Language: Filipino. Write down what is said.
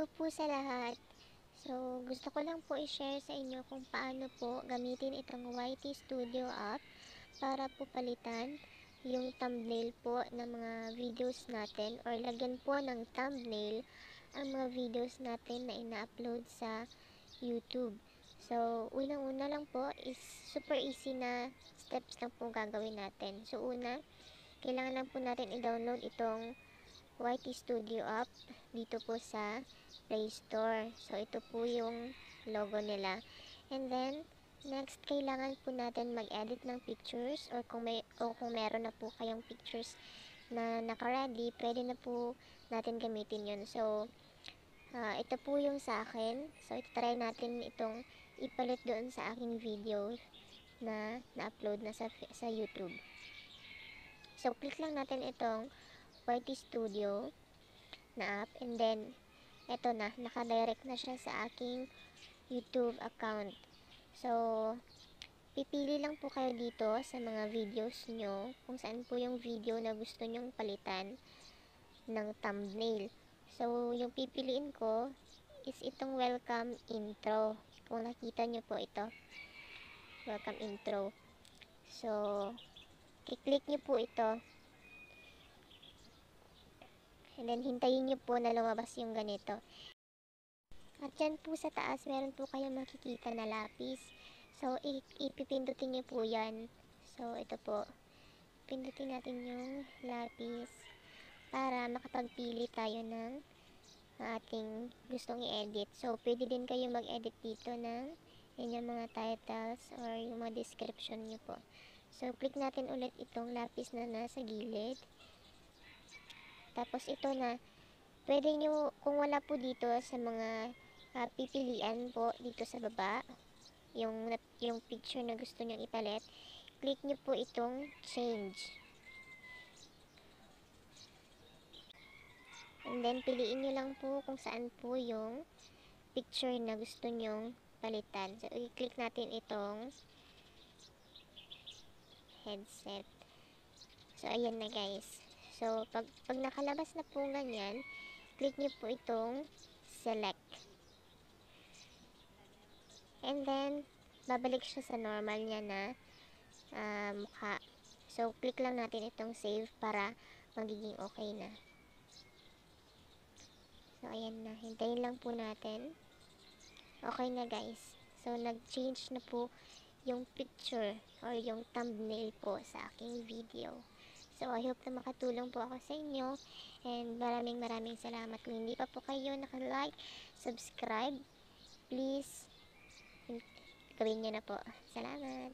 Hello po sa lahat. So, gusto ko lang po i-share sa inyo kung paano po gamitin itong YT Studio app para po palitan yung thumbnail po ng mga videos natin or lagyan po ng thumbnail ang mga videos natin na ina-upload sa YouTube. So, unang-una lang po is super easy na steps lang po gagawin natin. So, una, kailangan lang po natin i-download itong YT Studio app dito po sa Play Store. So, ito po yung logo nila. And then, next, kailangan po natin mag-edit ng pictures or kung, may, o kung meron na po kayong pictures na naka-ready, pwede na po natin gamitin yun. So, ah, ito po yung sa akin. So, try natin itong ipalit doon sa aking video na na-upload na sa, sa YouTube. So, click lang natin itong YT Studio na app and then eto na, nakadirect na siya sa aking YouTube account. So, pipili lang po kayo dito sa mga videos nyo kung saan po yung video na gusto nyong palitan ng thumbnail. So, yung pipiliin ko is itong welcome intro. Kung nakita nyo po ito. Welcome intro. So, i-click nyo po ito. And then, hintayin nyo po na lumabas yung ganito. At dyan po sa taas, meron po kayong makikita na lapis. So, ipipindutin nyo po yan. So, ito po. Pindutin natin yung lapis para makapagpili tayo ng ating gustong i-edit. So, pwede din kayo mag-edit dito ng inyong mga titles or yung mga description nyo po. So, click natin ulit itong lapis na nasa gilid. Tapos ito na, pwede nyo, kung wala po dito sa mga ah, pipilian po dito sa baba, yung, yung picture na gusto nyo ipalit, click nyo po itong change. And then, piliin nyo lang po kung saan po yung picture na gusto nyong palitan. So, i-click natin itong headset. So, ayan na guys. So, pag, pag nakalabas na po ganyan, click nyo po itong select. And then, babalik siya sa normal niya na ah, mukha. So, click lang natin itong save para magiging okay na. So, ayan na. Hintayin lang po natin. Okay na guys. So, nag-change na po yung picture or yung thumbnail po sa aking video. So, I hope na makatulong po ako sa inyo. And maraming maraming salamat. Kung hindi pa po kayo naka-like, subscribe, please, gawin nyo na po. Salamat!